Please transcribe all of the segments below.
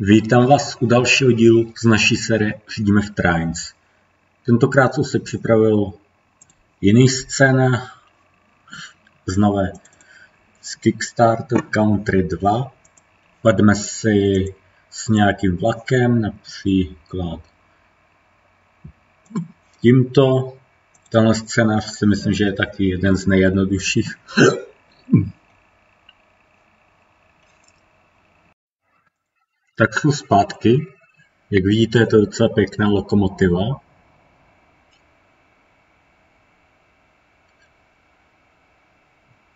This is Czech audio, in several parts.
Vítám vás u dalšího dílu z naší série Řídíme v Trains. Tentokrát jsem si připravil jiný scéna z nové z Kickstarter Country 2. Padme si s nějakým vlakem, například tímto. Tenhle scénář si myslím, že je taky jeden z nejjednodušších. Tak jsou zpátky. Jak vidíte, je to docela pěkná lokomotiva.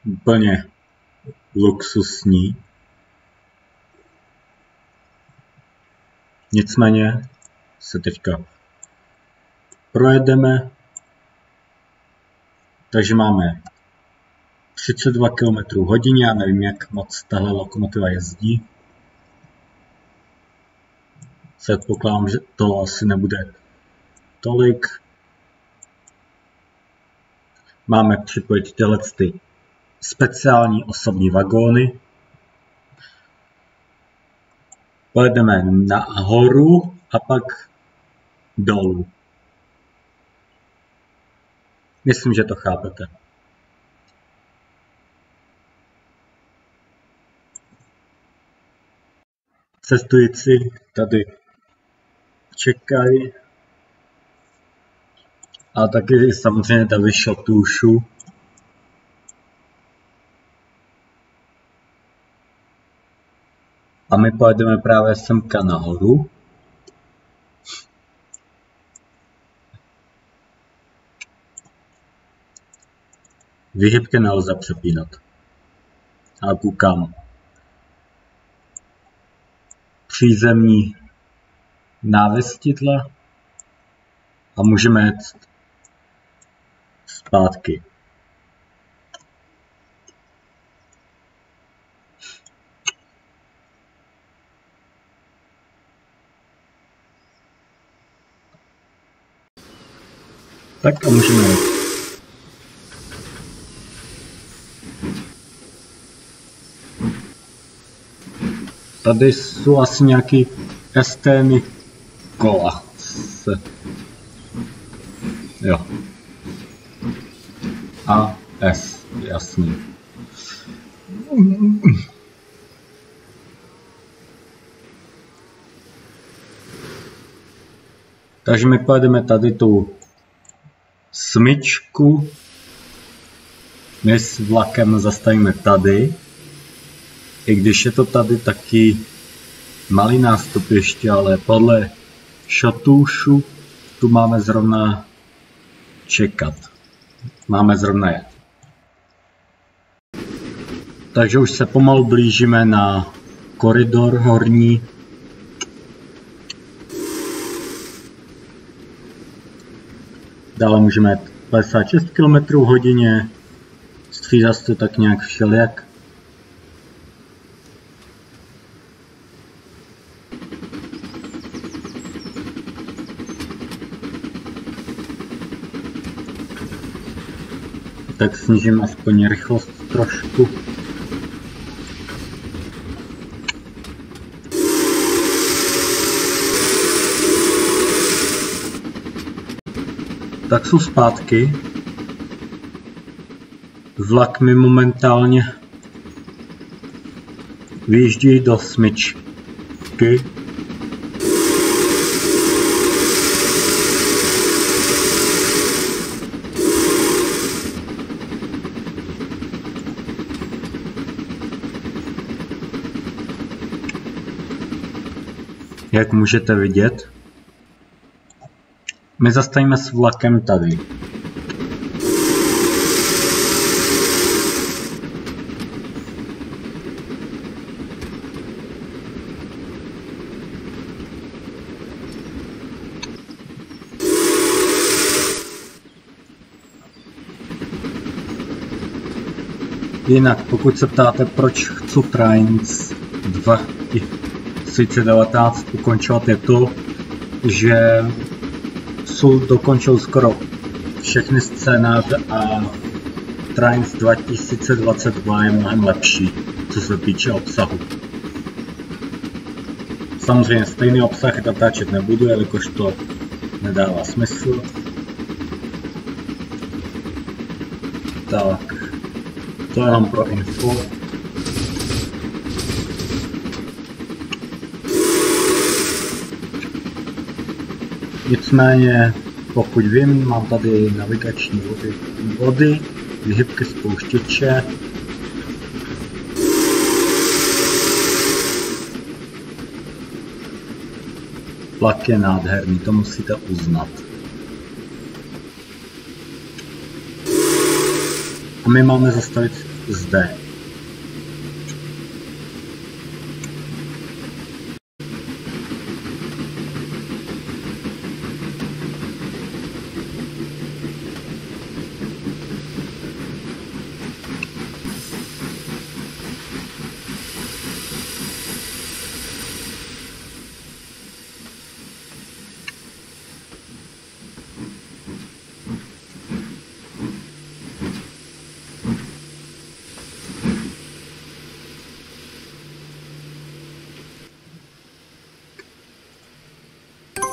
Úplně luxusní. Nicméně se teďka projedeme. Takže máme 32 km hodině, já nevím, jak moc tahle lokomotiva jezdí. Předpokládám, že to asi nebude tolik. Máme připojit tyhle ty speciální osobní vagóny. Pojedeme nahoru a pak dolů. Myslím, že to chápete. Cestující tady čekají. A taky samozřejmě ta vyšotůšu. A my pojedeme právě semka nahoru. Vyhybky nelze přepínat. A koukám. Přízemní návěstidla a můžeme jet zpátky. Tak a můžeme jet. Tady jsou asi nějaký estény kola. Se. Jo. A S, jasný. Takže my pojedeme tady tu smyčku. My s vlakem zastavíme tady. I když je to tady taky malý nástupiště, ale podle šatůšu tu máme zrovna čekat. Máme zrovna jet. Takže už se pomalu blížíme na koridor horní. Dále můžeme jet 56 km hodině. Střídá se to tak nějak všelijak. Tak snížím aspoň rychlost trošku. Tak jsou zpátky. Vlak mi momentálně vyjíždí do smyčky Jak můžete vidět, my zastavíme s vlakem tady. Jinak, pokud se ptáte, proč chci Trains 2 2019 ukončovat je to, že jsou dokončil skoro všechny scénáře a Trains 2022 je mnohem lepší, co se týče obsahu. Samozřejmě stejný obsah natáčet nebudu, jelikož to nedává smysl. Tak, to je jenom pro info. Nicméně, pokud vím, mám tady navigační vody, vody vyhybky spouštěče, Tlak je nádherný, to musíte uznat. A my máme zastavit zde.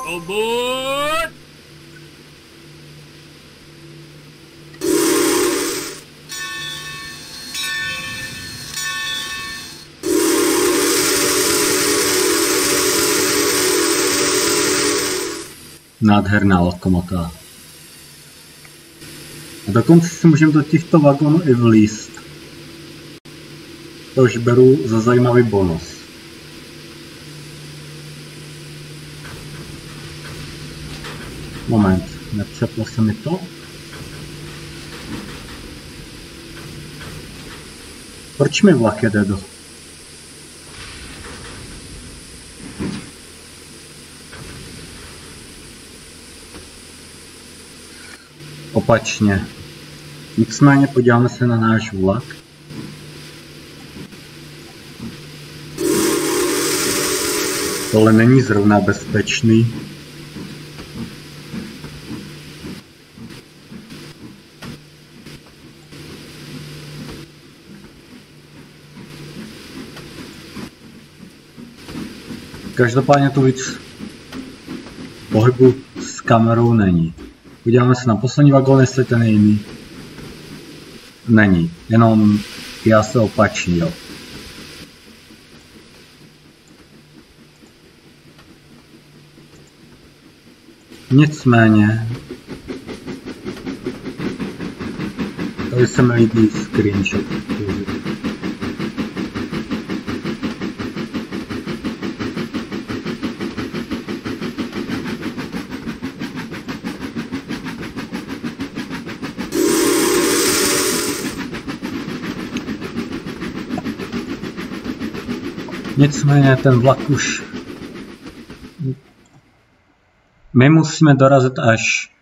Obud! Nádherná lokomota. A dokonce si můžeme do těchto vagonů i vlíst. To už beru za zajímavý bonus. Moment, nepřeplo se mi to? Proč mi vlak jede do... Opačně. Nicméně podíváme se na náš vlak. Tohle není zrovna bezpečný. Každopádně tu víc pohybu s kamerou není. Podíváme se na poslední vagón, jestli ten je jiný. Není, jenom já se opačný, jo. Nicméně, tady se mi líbí screenshot. Nicméně ten vlak už... My musíme dorazit až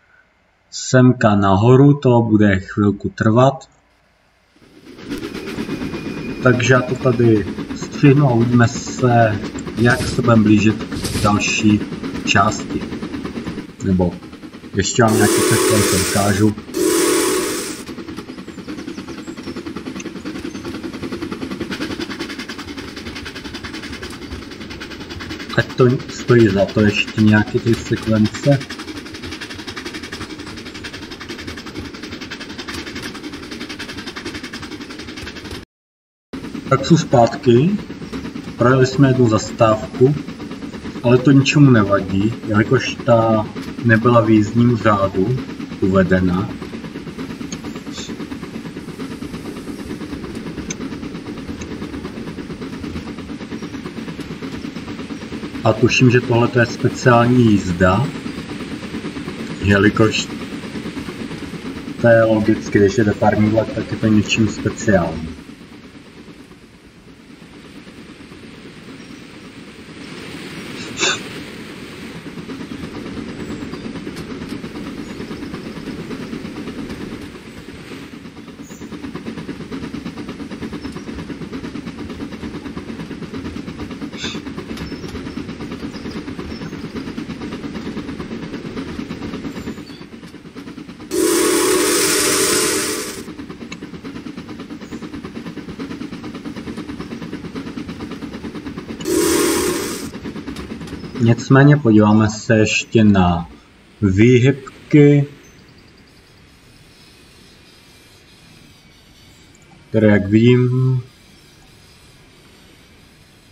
semka nahoru, to bude chvilku trvat. Takže já to tady střihnu a uvidíme se, jak se budeme blížit k další části. Nebo ještě vám nějaký sekvence ukážu. Tak to stojí za to ještě nějaké ty sekvence. Tak jsou zpátky, projeli jsme jednu zastávku, ale to ničemu nevadí, jelikož ta nebyla v jízdním řádu uvedena, A tuším, že tohle je speciální jízda, jelikož to je logicky, když jede vlak, tak je to něčím speciálním. Nicméně podíváme se ještě na výhybky, které jak vidím,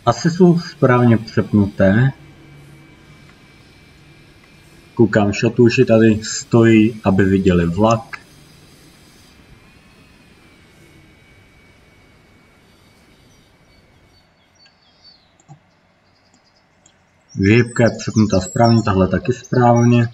asi jsou správně přepnuté. Koukám, šatůši tady stojí, aby viděli vlak. Výhybka je přepnutá správně, tahle taky správně.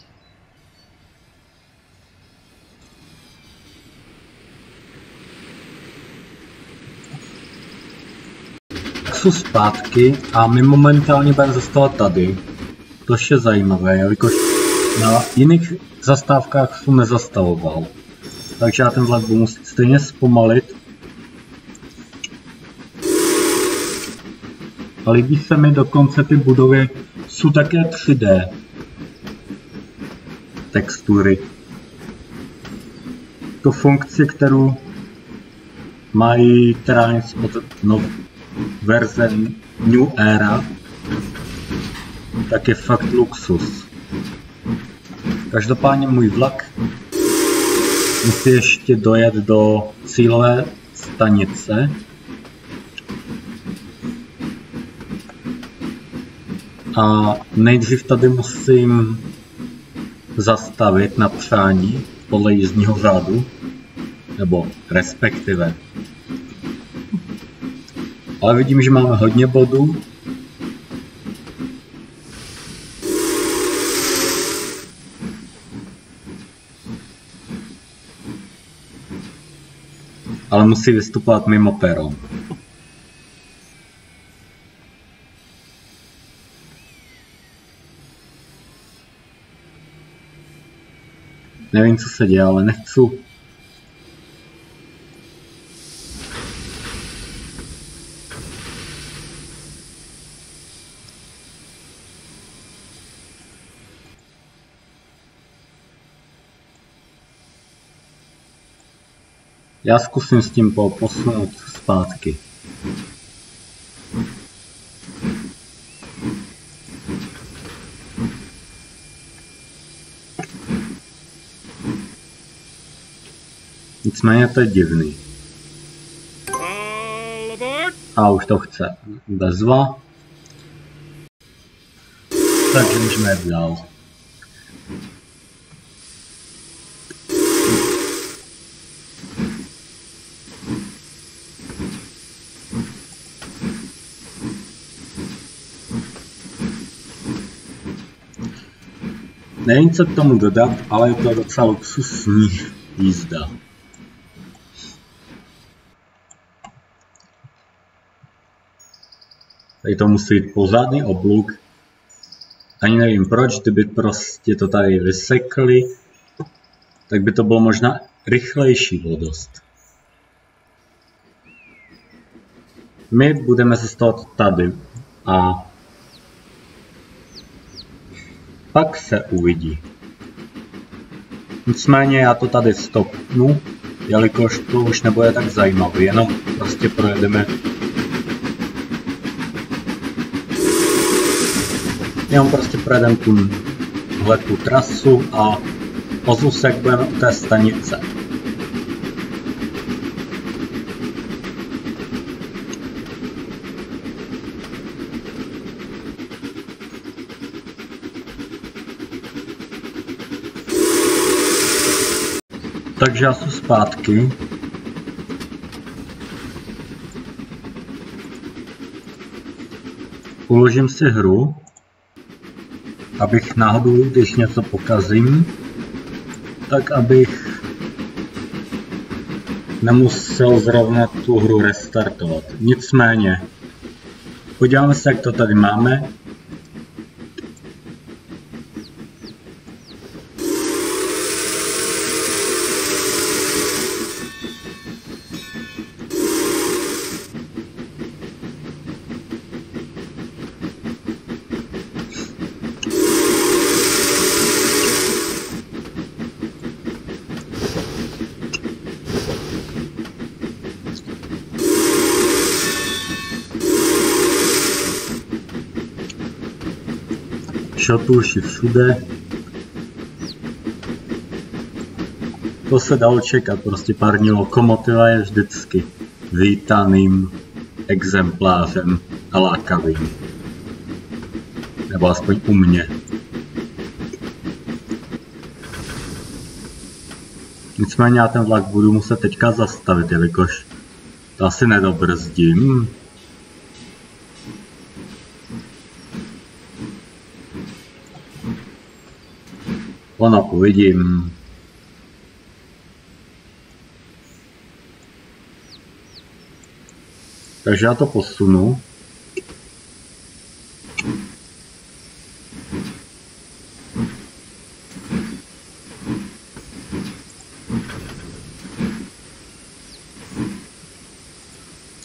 Tak jsou zpátky a my momentálně budeme zastavovat tady. To je zajímavé, jelikož na jiných zastávkách jsem nezastavoval. Takže já ten vlak budu muset stejně zpomalit. A líbí se mi dokonce ty budovy, jsou také 3D textury. Tu funkci, kterou mají teda od no, verze New Era, tak je fakt luxus. Každopádně můj vlak musí ještě dojet do cílové stanice. A nejdřív tady musím zastavit na přání podle jízdního řádu, nebo respektive. Ale vidím, že máme hodně bodů, ale musí vystupovat mimo peron. Nevím, co se děje, ale nechci Já zkusím s tím posunout zpátky. Nicméně to je divný. A už to chce. Bezva. Takže můžeme jít dál. Nevím, co k tomu dodat, ale je to docela luxusní jízda. Tady to musí být pozadní obluk. Ani nevím proč, kdyby prostě to tady vysekli, tak by to bylo možná rychlejší vodost. My budeme zůstat tady a pak se uvidí. Nicméně já to tady stopnu, jelikož to už nebude tak zajímavé, jenom prostě projedeme jenom prostě projedeme tuhle tu trasu a jak budeme u té stanice. Takže já jsem zpátky. Uložím si hru, abych náhodou, když něco pokazím, tak abych nemusel zrovna tu hru restartovat. Nicméně, podíváme se, jak to tady máme. Šotuši všude. To se dalo čekat, prostě parní lokomotiva je vždycky vítaným exemplářem a lákavým. Nebo aspoň u mě. Nicméně já ten vlak budu muset teďka zastavit, jelikož to asi nedobrzdím. Ono uvidím. Takže já to posunu.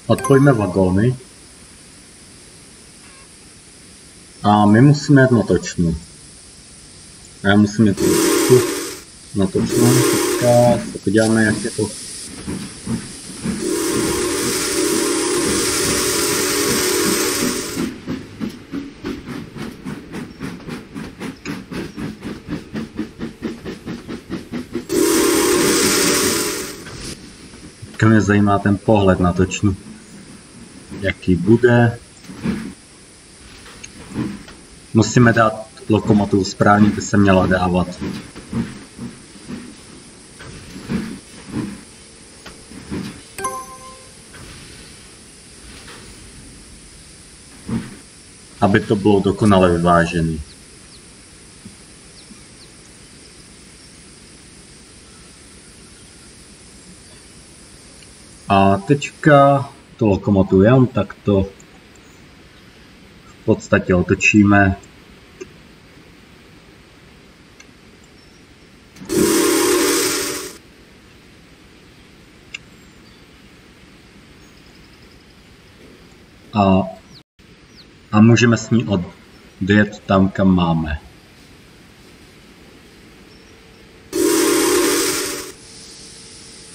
Odpojíme vagóny. A my musíme jet. A já musím jít na točnu. Teďka se podíváme, jak je to mě zajímá ten pohled na točnu. Jaký bude. Musíme dát lokomotivu správně, by se měla dávat. Aby to bylo dokonale vyvážené. A teďka to lokomotivu jenom takto v podstatě otočíme. A, a můžeme s ní odjet tam, kam máme.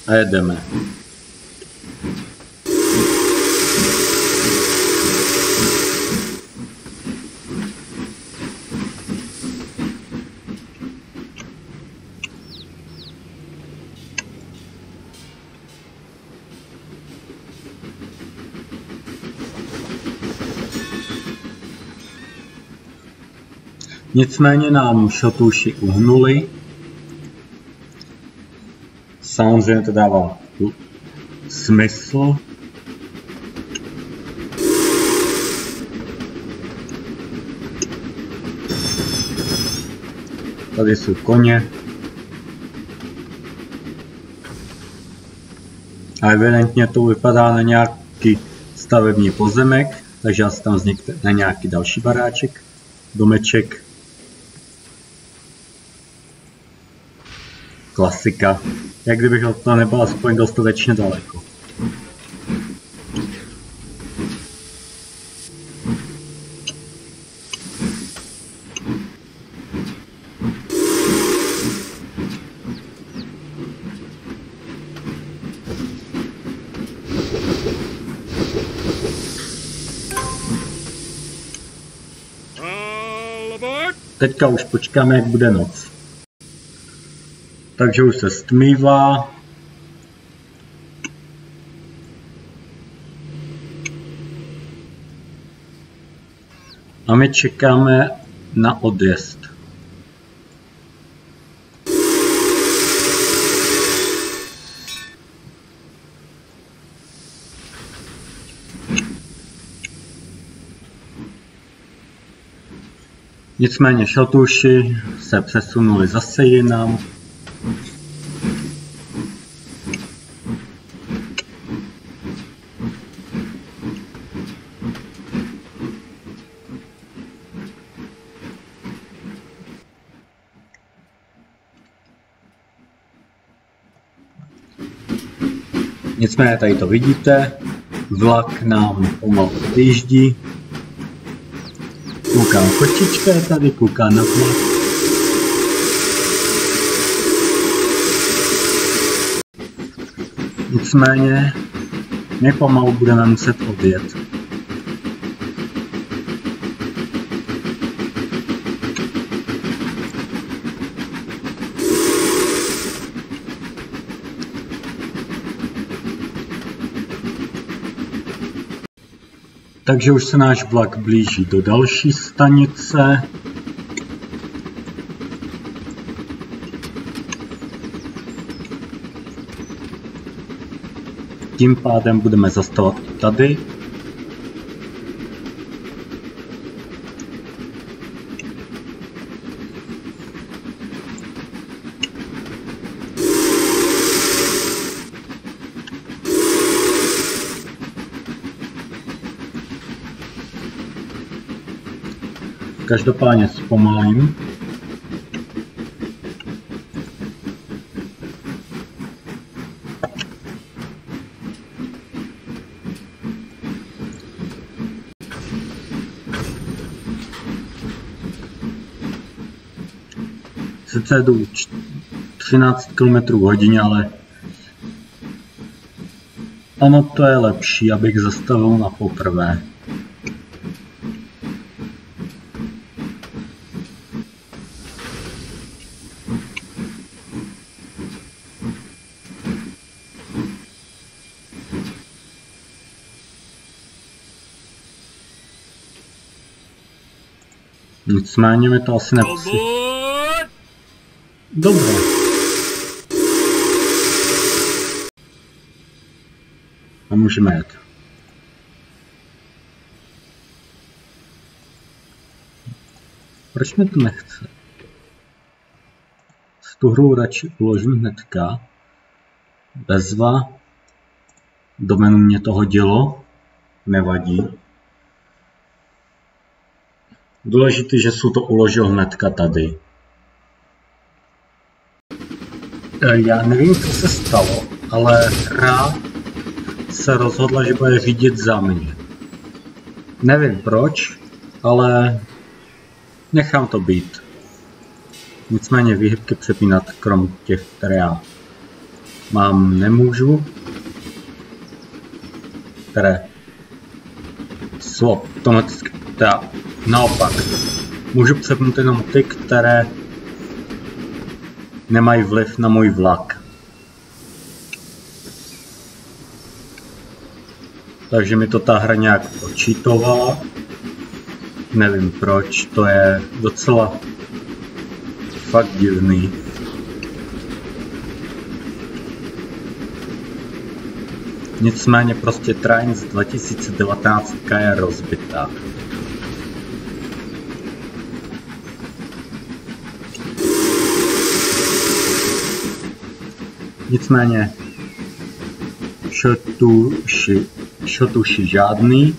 A jedeme. Nicméně nám šotuši uhnuli. Samozřejmě to dává smysl. Tady jsou koně. A evidentně to vypadá na nějaký stavební pozemek, takže asi tam vznikne na nějaký další baráček, domeček. Klasika. Jak kdybych od toho nebyl aspoň dostatečně daleko. Teďka už počkáme, jak bude noc takže už se stmívá. A my čekáme na odjezd. Nicméně šaltuši se přesunuli zase jinam. Nicméně tady to vidíte, vlak nám pomalu odjíždí. Koukám, kočička je tady, koukám na vlak. Nicméně, my pomalu budeme muset odjet. Takže už se náš vlak blíží do další stanice. Tím pádem budeme zastavovat tady. Každopádně zpomalím. Sice jdu 13 km hodině, ale ono to je lepší, abych zastavil na poprvé. Nicméně mi to asi nepusí. Dobře. A můžeme jet. Proč mi to nechce? Z tu hru radši uložím hnedka. Bezva. Domenu mě to hodilo. Nevadí. Důležité, že jsou to uložil hnedka tady. E, já nevím, co se stalo, ale hra se rozhodla, že bude řídit za mě. Nevím proč, ale nechám to být. Nicméně výhybky přepínat, krom těch, které já mám, nemůžu. Které jsou automaticky, teda Naopak, můžu přepnout jenom ty, které nemají vliv na můj vlak. Takže mi to ta hra nějak počítovala. Nevím proč, to je docela fakt divný. Nicméně prostě Trains 2019 je rozbitá. Nicméně šotuši, šotuši žádný.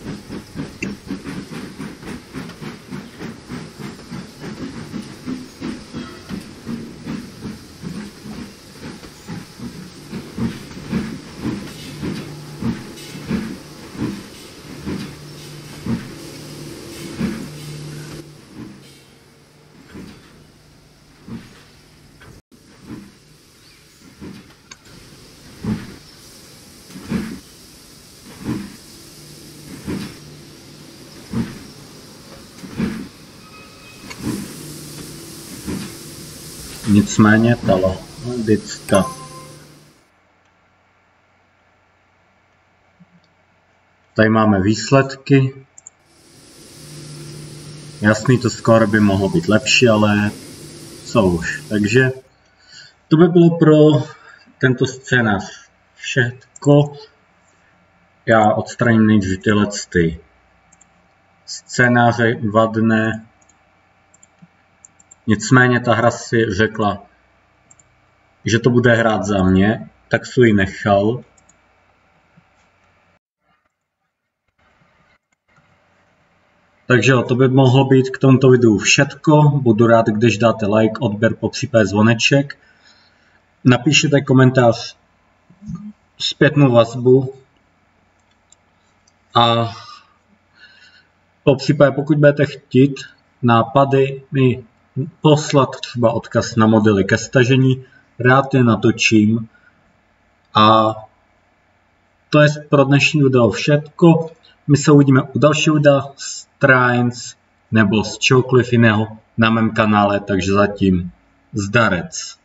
Nicméně ta logická Tady máme výsledky. Jasný, to skoro by mohlo být lepší, ale co už. Takže to by bylo pro tento scénář všechno. Já odstraním nejdřív tyhle ty scénáře vadné Nicméně ta hra si řekla, že to bude hrát za mě, tak si ji nechal. Takže jo, to by mohlo být k tomuto videu všetko. Budu rád, když dáte like, odběr, popřípadě zvoneček. Napíšete komentář zpětnou vazbu a po případě, pokud budete chtít nápady, mi poslat třeba odkaz na modely ke stažení, rád je natočím a to je pro dnešní video všetko. My se uvidíme u dalšího videa z Trines nebo z čehokoliv jiného na mém kanále, takže zatím zdarec.